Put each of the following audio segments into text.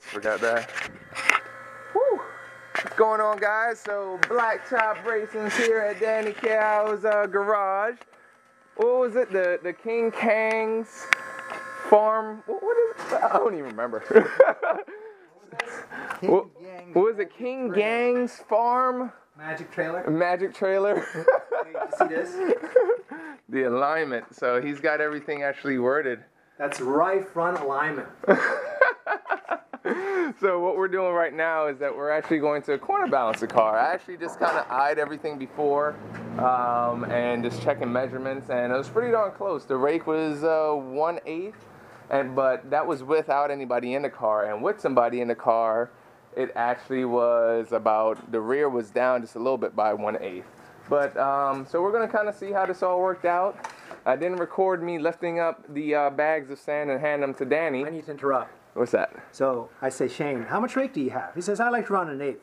Forgot that. Woo! What's going on, guys? So, Black Top Racing's here at Danny Cow's uh, garage. What was it? The the King Kang's farm. What, what is? It? I don't even remember. what, what was it? King Gang's farm Magic trailer. magic trailer. See this? the alignment. So he's got everything actually worded. That's right front alignment. So what we're doing right now is that we're actually going to corner balance the car. I actually just kind of eyed everything before um, and just checking measurements, and it was pretty darn close. The rake was uh, one eighth, and but that was without anybody in the car, and with somebody in the car, it actually was about the rear was down just a little bit by one eighth. But um, so we're gonna kind of see how this all worked out. I didn't record me lifting up the uh, bags of sand and hand them to Danny. I need to interrupt. What's that? So I say, Shane, how much rake do you have? He says, I like to run an eighth.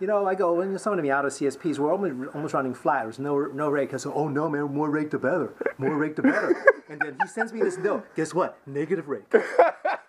You know, I go, when someone of me out of CSPs, we're almost, almost running flat. There's no no rake. I said, oh no, man, more rake the better. More rake the better. and then he sends me this note. Guess what? Negative rake.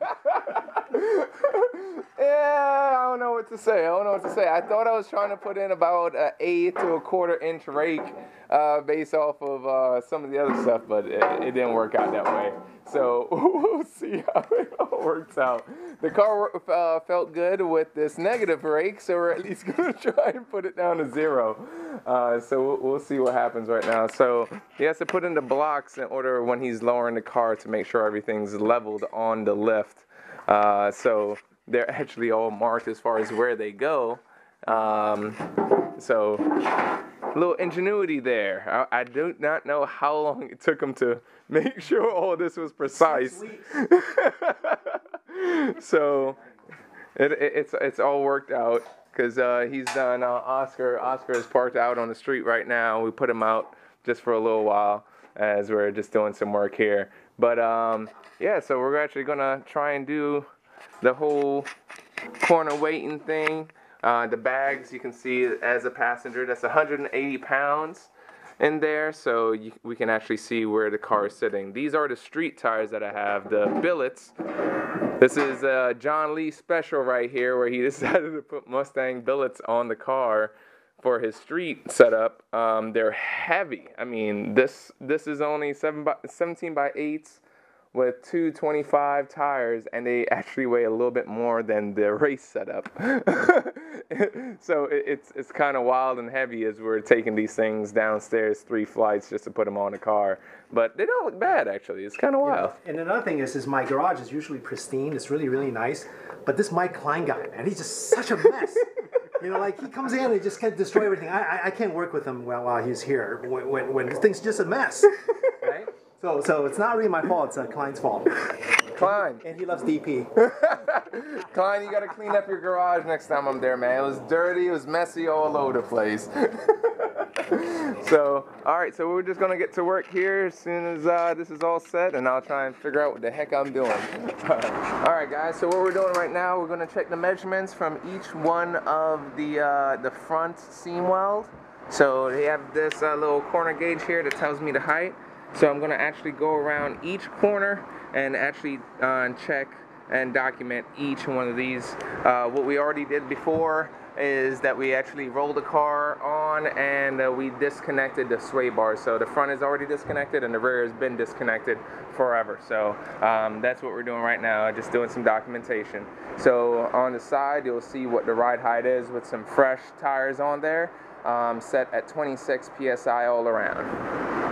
Yeah, I don't know what to say. I don't know what to say. I thought I was trying to put in about an eighth to a quarter inch rake uh, based off of uh, some of the other stuff, but it, it didn't work out that way. So we'll see how it all works out. The car uh, felt good with this negative rake, so we're at least going to try and put it down to zero. Uh, so we'll, see what happens right now. So he has to put in the blocks in order when he's lowering the car to make sure everything's leveled on the lift. Uh, so they're actually all marked as far as where they go. Um, so a little ingenuity there. I, I do not know how long it took him to make sure all this was precise. so it, it, it's it's all worked out because uh, he's done. Uh, Oscar Oscar is parked out on the street right now. We put him out just for a little while as we're just doing some work here. But um, yeah, so we're actually gonna try and do the whole corner weighting thing. Uh, the bags you can see as a passenger, that's 180 pounds in there, so you, we can actually see where the car is sitting. These are the street tires that I have, the Bullitts. This is uh, John Lee special right here, where he decided to put Mustang Bullitts on the car for his street setup. Um, they're heavy. I mean, this this is only seven by, 17 by 8s with two 25 tires and they actually weigh a little bit more than the race setup. so it, it's it's kind of wild and heavy as we're taking these things downstairs three flights just to put them on the car. But they don't look bad actually. It's kind of wild. And another thing is, is my garage is usually pristine. It's really, really nice. But this Mike Klein guy, man, he's just such a mess. you know, like he comes in and he just can't destroy everything. I, I, I can't work with him while, while he's here when, when, when things just a mess. Right? So, so it's not really my fault. It's uh, Klein's fault. Klein, And he loves DP. Klein, you gotta clean up your garage next time I'm there, man. It was dirty, it was messy all over the place. so, all right, so we're just gonna get to work here as soon as uh, this is all set, and I'll try and figure out what the heck I'm doing. all right, guys. So what we're doing right now, we're gonna check the measurements from each one of the uh, the front seam weld. So they have this uh, little corner gauge here that tells me the height. So I'm gonna actually go around each corner and actually uh, check and document each one of these. Uh, what we already did before is that we actually rolled the car on and uh, we disconnected the sway bar. So the front is already disconnected and the rear has been disconnected forever. So um, that's what we're doing right now, just doing some documentation. So on the side, you'll see what the ride height is with some fresh tires on there, um, set at 26 PSI all around.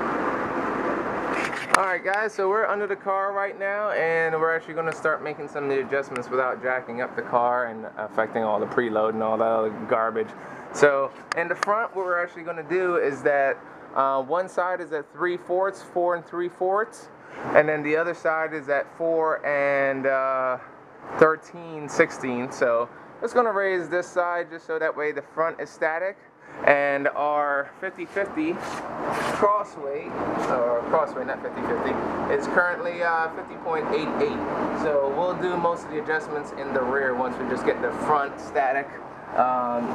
Alright guys, so we're under the car right now and we're actually going to start making some of the adjustments without jacking up the car and affecting all the preload and all that other garbage. So in the front what we're actually going to do is that uh, one side is at 3 fourths, 4 and 3 fourths, and then the other side is at 4 and uh, 13 16. So just going to raise this side just so that way the front is static and our 50-50 crossweight, or crossweight, not 50-50, is currently uh, 50.88. So we'll do most of the adjustments in the rear once we just get the front static, um,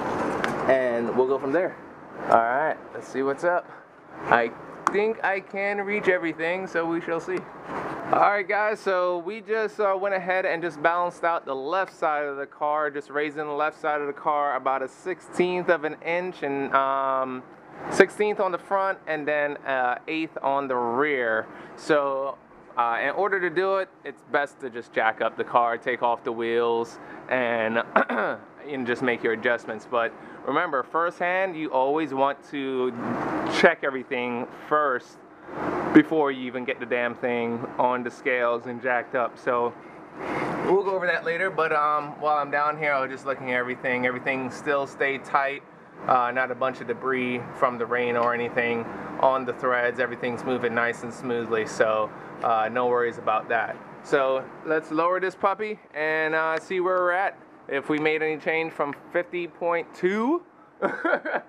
and we'll go from there. All right, let's see what's up. I think I can reach everything, so we shall see. Alright guys, so we just uh, went ahead and just balanced out the left side of the car, just raising the left side of the car about a 16th of an inch and um, 16th on the front and then uh, 8th on the rear. So uh, in order to do it, it's best to just jack up the car, take off the wheels, and, and just make your adjustments. But remember, firsthand, you always want to check everything first before you even get the damn thing on the scales and jacked up. So we'll go over that later. But um, while I'm down here, I was just looking at everything. Everything still stayed tight. Uh, not a bunch of debris from the rain or anything on the threads. Everything's moving nice and smoothly. So uh, no worries about that. So let's lower this puppy and uh, see where we're at. If we made any change from 50.2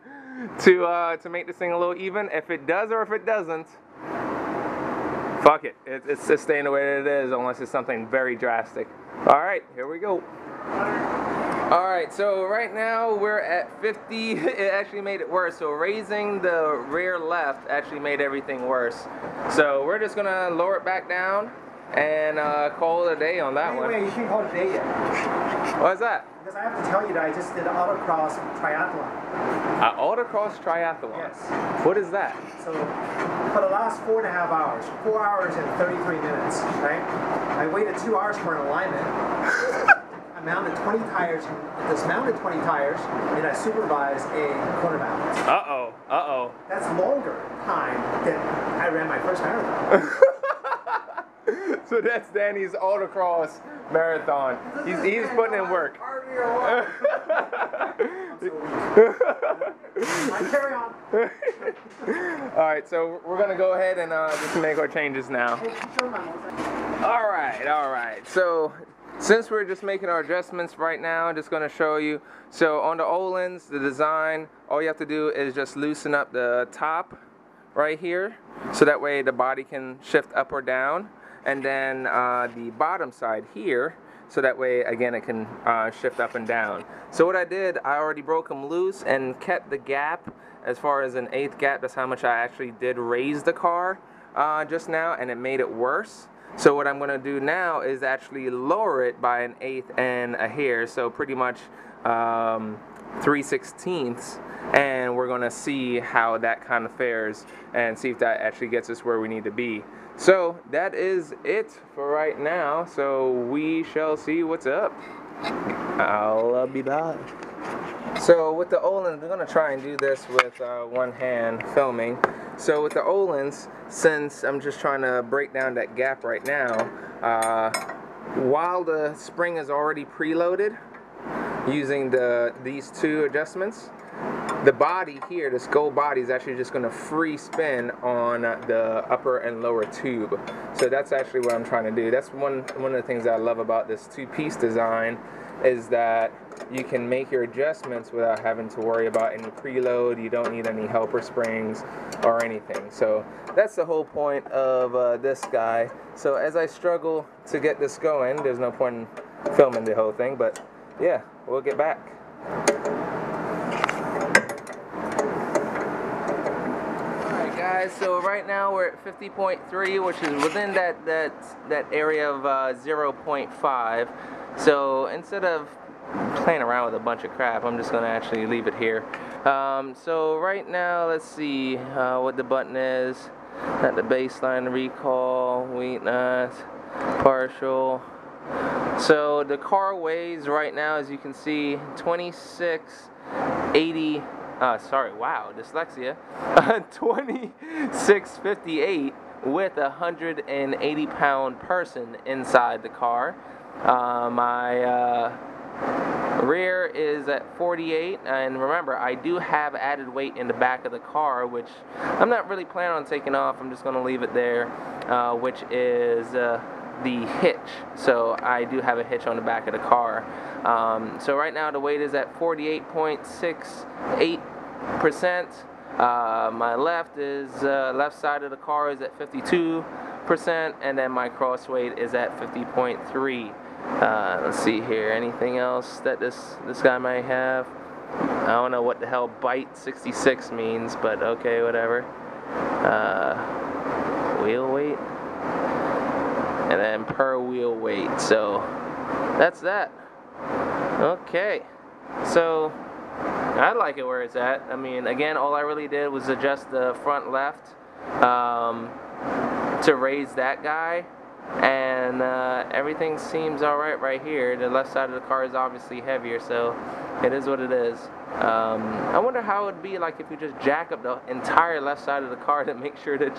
to uh, to make this thing a little even. If it does or if it doesn't, fuck it. it. It's just staying the way that it is unless it's something very drastic. All right, here we go. All right, so right now we're at 50. It actually made it worse. So raising the rear left actually made everything worse. So we're just gonna lower it back down and uh, call it a day on that Anyway, one. you can't call it a day yet. What's that? Because I have to tell you that I just did an autocross triathlon. Uh, autocross triathlon. Yes. What is that? So for the last four and a half hours, four hours and 33 minutes, right? I waited two hours for an alignment. I mounted 20 tires, and dismounted 20 tires, and I supervised a corner balance. Uh oh. Uh oh. That's longer time than I ran my first marathon. so that's Danny's autocross marathon. He's, he's putting in work. Carry on. All right, so we're gonna go ahead and uh, just make our changes now. All right, all right. So since we're just making our adjustments right now, I'm just gonna show you. So on the Ohlins, the design, all you have to do is just loosen up the top right here, so that way the body can shift up or down, and then uh, the bottom side here, so that way again it can uh, shift up and down. So what I did, I already broke them loose and kept the gap as far as an eighth gap. That's how much I actually did raise the car uh, just now, and it made it worse. So what I'm going to do now is actually lower it by an eighth and a hair, so pretty much um, 3 sixteenths, and we're going to see how that kind of fares and see if that actually gets us where we need to be. So that is it for right now, so we shall see what's up. I'll be back. So with the Ohlins, we're gonna try and do this with uh, one hand filming. So with the Ohlins, since I'm just trying to break down that gap right now, uh, while the spring is already preloaded using the these two adjustments, the body here, the skull body, is actually just gonna free spin on the upper and lower tube. So that's actually what I'm trying to do. That's one one of the things I love about this two-piece design is that you can make your adjustments without having to worry about any preload. You don't need any helper springs or anything. So that's the whole point of uh, this guy. So as I struggle to get this going, there's no point in filming the whole thing, but yeah, we'll get back. Alright guys, so right now we're at 50.3, which is within that that that area of uh, 0.5. So instead of playing around with a bunch of crap, I'm just gonna actually leave it here. Um, so right now, let's see uh, what the button is. At the baseline recall, nut, partial. So the car weighs right now, as you can see, 2680. Uh, sorry, wow, dyslexia. 2658 with a 180 pound person inside the car. Uh, my uh, rear is at 48, and remember, I do have added weight in the back of the car, which I'm not really planning on taking off. I'm just going to leave it there, uh, which is uh, the hitch. So I do have a hitch on the back of the car. Um, so right now the weight is at 48.68 percent. Uh, my left is uh, left side of the car is at 52 percent, and then my cross weight is at 50.3. Uh, let's see here. Anything else that this this guy might have? I don't know what the hell bite 66 means, but okay, whatever. uh, wheel weight, and then per wheel weight. So that's that. Okay, so I like it where it's at. I mean, again, all I really did was adjust the front left um, to raise that guy, and uh, everything seems all right right here. The left side of the car is obviously heavier, so it is what it is. Um, I wonder how it would be like if you just jack up the entire left side of the car to make sure that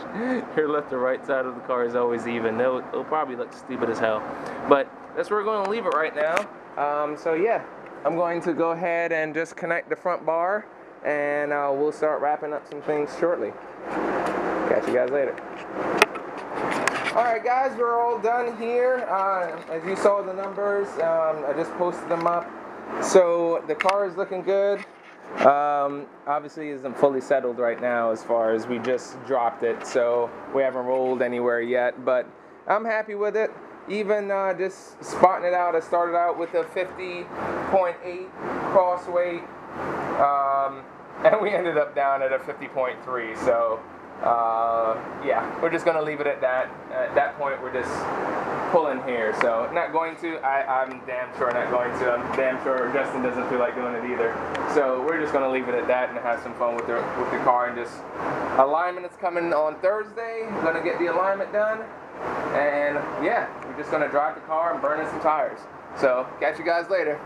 your left or right side of the car is always even. It'll, it'll probably look stupid as hell. But that's where we're going to leave it right now. Um, so yeah, I'm going to go ahead and just connect the front bar and uh, we'll start wrapping up some things shortly. Catch you guys later. Alright guys, we're all done here. Uh, as you saw the numbers, um, I just posted them up. So the car is looking good. Um, obviously isn't fully settled right now as far as we just dropped it, so we haven't rolled anywhere yet, but I'm happy with it. Even uh, just spotting it out, I started out with a 50.8 cross weight, um, and we ended up down at a 50.3, so uh, yeah, we're just gonna leave it at that. At that point, we're just pulling here. So not going to. I, I'm damn sure not going to. I'm damn sure Justin doesn't feel like doing it either. So we're just gonna leave it at that and have some fun with the with the car and just alignment is coming on Thursday. Gonna get the alignment done, and yeah, just gonna drive the car and burn in some tires. So catch you guys later.